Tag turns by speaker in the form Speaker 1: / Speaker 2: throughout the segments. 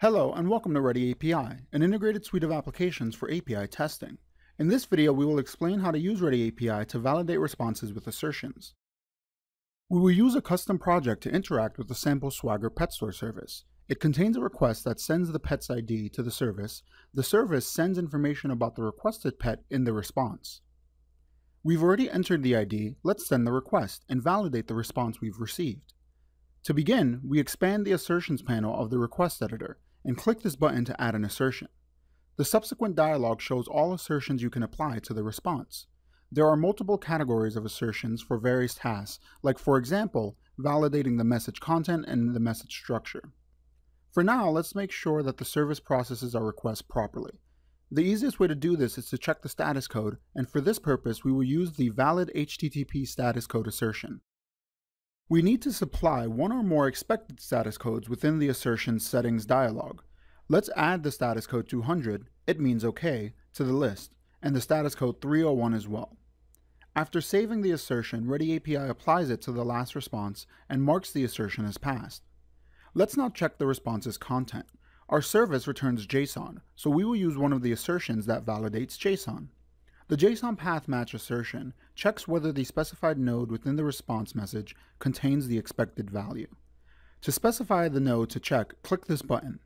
Speaker 1: Hello and welcome to Ready API, an integrated suite of applications for API testing. In this video, we will explain how to use Ready API to validate responses with assertions. We will use a custom project to interact with the sample Swagger pet store service. It contains a request that sends the pet's ID to the service. The service sends information about the requested pet in the response. We've already entered the ID, let's send the request and validate the response we've received. To begin, we expand the assertions panel of the request editor and click this button to add an assertion. The subsequent dialog shows all assertions you can apply to the response. There are multiple categories of assertions for various tasks, like for example, validating the message content and the message structure. For now, let's make sure that the service processes our request properly. The easiest way to do this is to check the status code, and for this purpose we will use the valid HTTP status code assertion. We need to supply one or more expected status codes within the assertion settings dialog. Let's add the status code 200, it means OK, to the list, and the status code 301 as well. After saving the assertion, ReadyAPI applies it to the last response and marks the assertion as passed. Let's now check the response's content. Our service returns JSON, so we will use one of the assertions that validates JSON. The JSON path match assertion checks whether the specified node within the response message contains the expected value. To specify the node to check, click this button.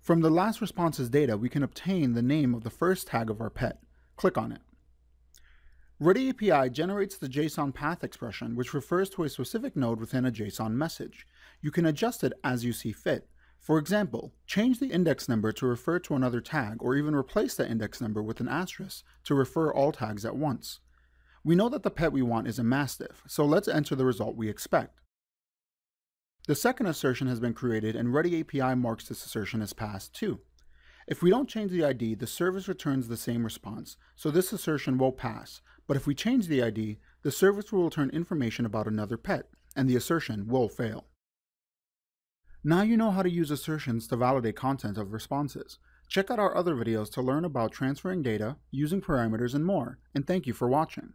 Speaker 1: From the last response's data, we can obtain the name of the first tag of our pet. Click on it. Ready API generates the JSON path expression, which refers to a specific node within a JSON message. You can adjust it as you see fit, for example, change the index number to refer to another tag or even replace the index number with an asterisk to refer all tags at once. We know that the pet we want is a Mastiff, so let's enter the result we expect. The second assertion has been created and Ready API marks this assertion as passed too. If we don't change the ID, the service returns the same response, so this assertion will pass, but if we change the ID, the service will return information about another pet, and the assertion will fail. Now you know how to use assertions to validate content of responses. Check out our other videos to learn about transferring data, using parameters, and more, and thank you for watching.